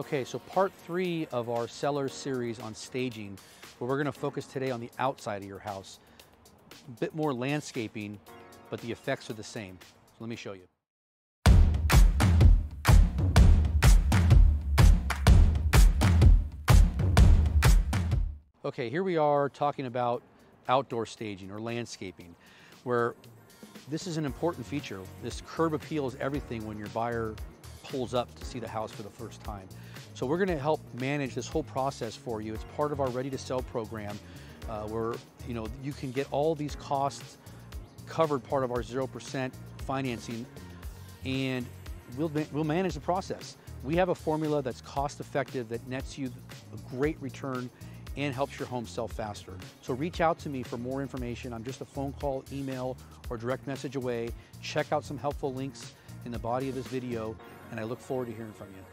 Okay, so part three of our Sellers series on staging, where we're gonna focus today on the outside of your house. A bit more landscaping, but the effects are the same. So let me show you. Okay, here we are talking about outdoor staging or landscaping, where this is an important feature. This curb appeal is everything when your buyer pulls up to see the house for the first time. So we're gonna help manage this whole process for you. It's part of our Ready to Sell program uh, where you know you can get all these costs covered part of our 0% financing and we'll, we'll manage the process. We have a formula that's cost effective that nets you a great return and helps your home sell faster. So reach out to me for more information. I'm just a phone call, email, or direct message away. Check out some helpful links in the body of this video, and I look forward to hearing from you.